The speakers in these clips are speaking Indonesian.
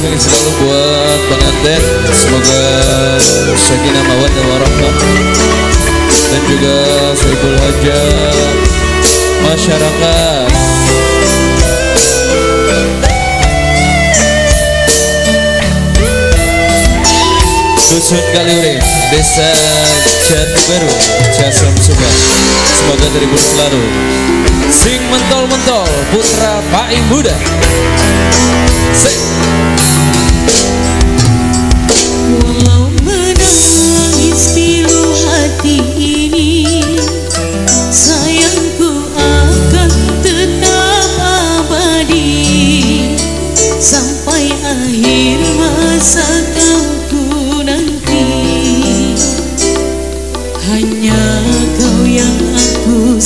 pengen selalu buat pengantin Semoga sakinah mawaddah warahmat Dan juga Saiful Hajah Masyarakat Dusun Kaliurim, Desa Jati Baru, Jasam Subang. Semoga terhibur selalu. Sing mentol-mentol, putra Pak Imbuda. Sing.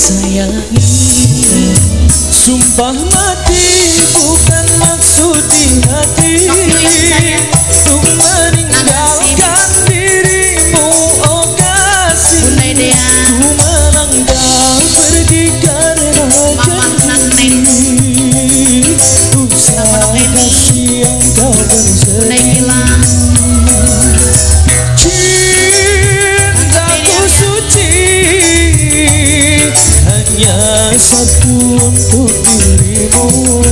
sayangi Sumpah hanya satu untuk dirimu.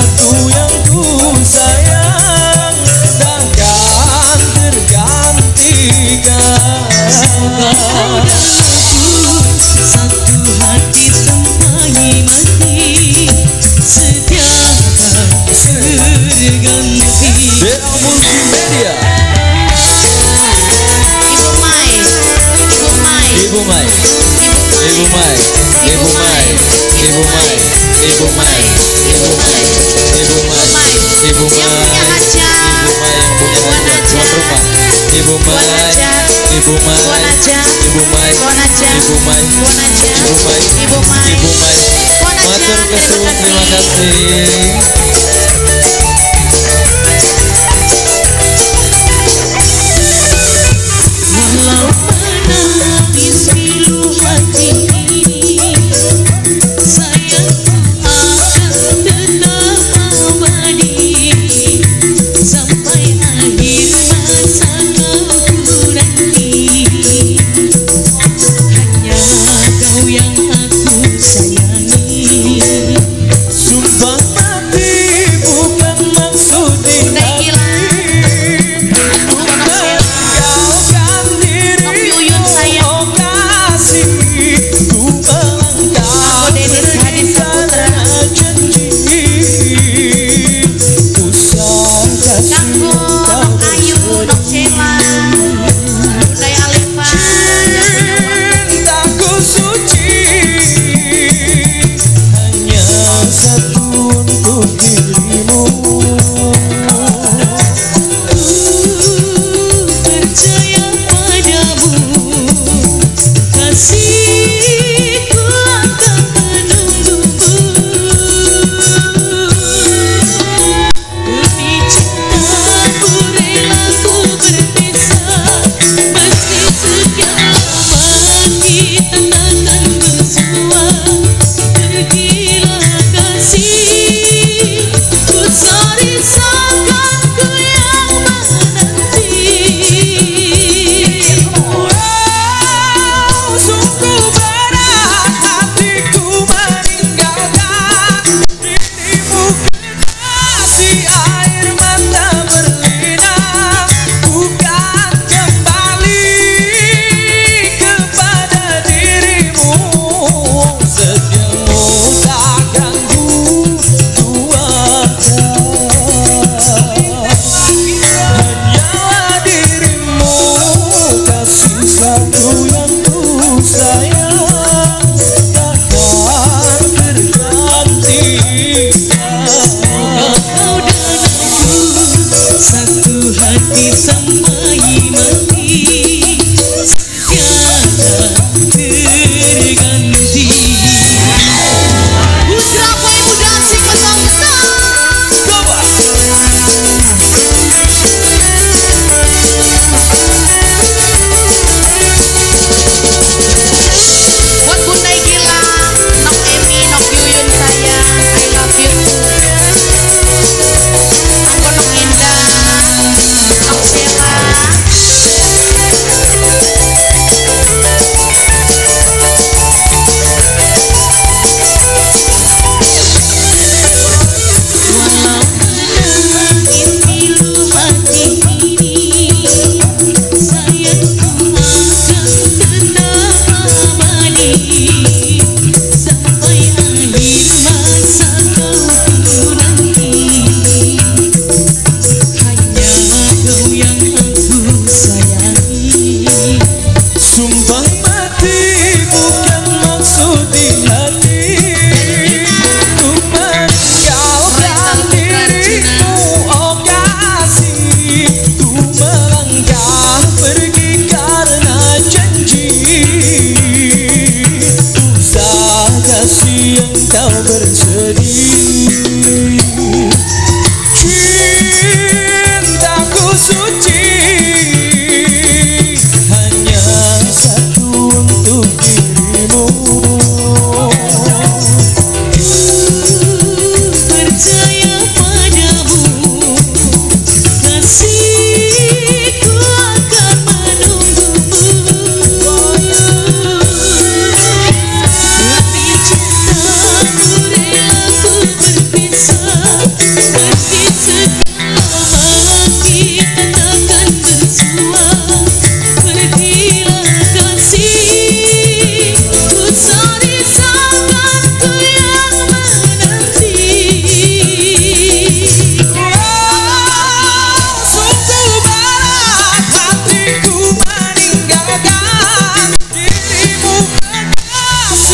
不要 Ibu Mai Ibu Mai Ibu Mai Ibu Mai Ibu Mai Ibu Mai Matur kesung terima kasih 그 들어간 뒤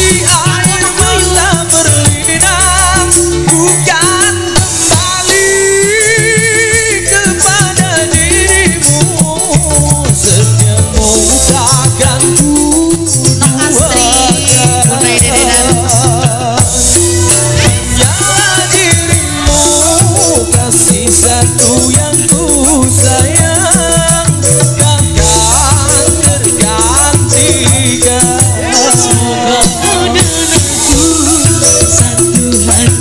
I.